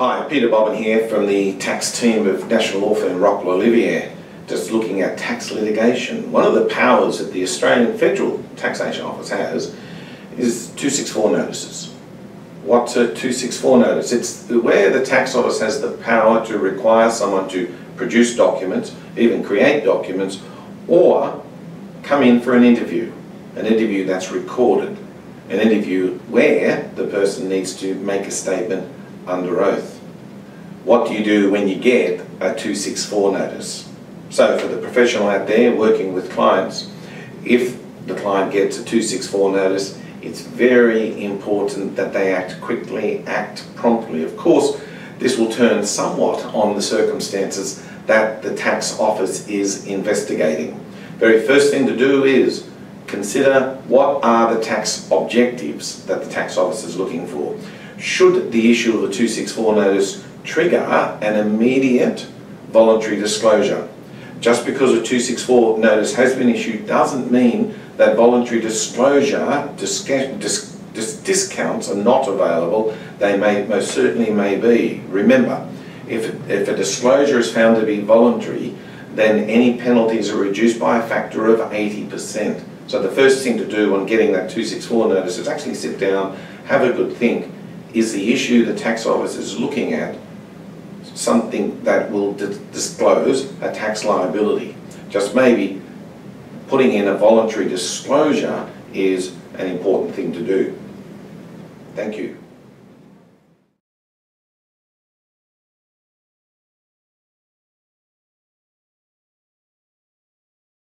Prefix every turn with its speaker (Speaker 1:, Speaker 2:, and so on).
Speaker 1: Hi, Peter Bobbin here from the tax team of National Law Firm Rockwell Olivier, just looking at tax litigation. One of the powers that the Australian Federal Taxation Office has is 264 notices. What's a 264 notice? It's where the tax office has the power to require someone to produce documents, even create documents, or come in for an interview, an interview that's recorded, an interview where the person needs to make a statement under oath. What do you do when you get a 264 notice? So for the professional out there working with clients, if the client gets a 264 notice, it's very important that they act quickly, act promptly. Of course, this will turn somewhat on the circumstances that the tax office is investigating. Very first thing to do is consider what are the tax objectives that the tax office is looking for. Should the issue of a 264 notice trigger an immediate voluntary disclosure? Just because a 264 notice has been issued doesn't mean that voluntary disclosure dis dis dis discounts are not available. They may most certainly may be. Remember, if, if a disclosure is found to be voluntary, then any penalties are reduced by a factor of 80%. So the first thing to do on getting that 264 notice is actually sit down, have a good think. Is the issue the tax office is looking at something that will disclose a tax liability? Just maybe putting in a voluntary disclosure is an important thing to do. Thank you.